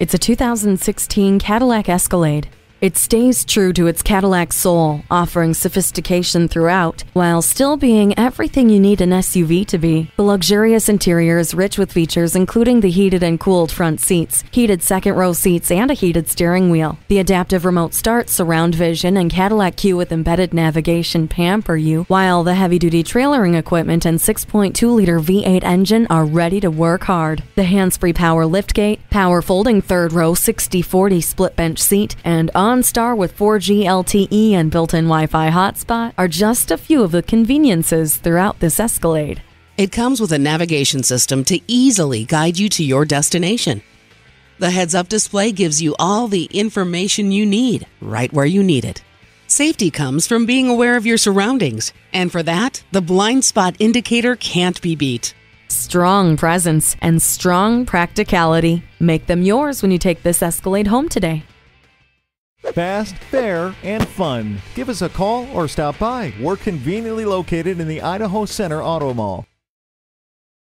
It's a 2016 Cadillac Escalade. It stays true to its Cadillac soul, offering sophistication throughout, while still being everything you need an SUV to be. The luxurious interior is rich with features including the heated and cooled front seats, heated second row seats, and a heated steering wheel. The adaptive remote start, surround vision, and Cadillac CUE with embedded navigation pamper you, while the heavy duty trailering equipment and 6.2 liter V8 engine are ready to work hard. The hands free power liftgate, power folding third row 60 40 split bench seat, and OnStar with 4G LTE and built in Wi Fi hotspot are just a few of the conveniences throughout this Escalade. It comes with a navigation system to easily guide you to your destination. The heads up display gives you all the information you need right where you need it. Safety comes from being aware of your surroundings, and for that, the blind spot indicator can't be beat. Strong presence and strong practicality. Make them yours when you take this Escalade home today. Fast, fair, and fun. Give us a call or stop by. We're conveniently located in the Idaho Center Auto Mall.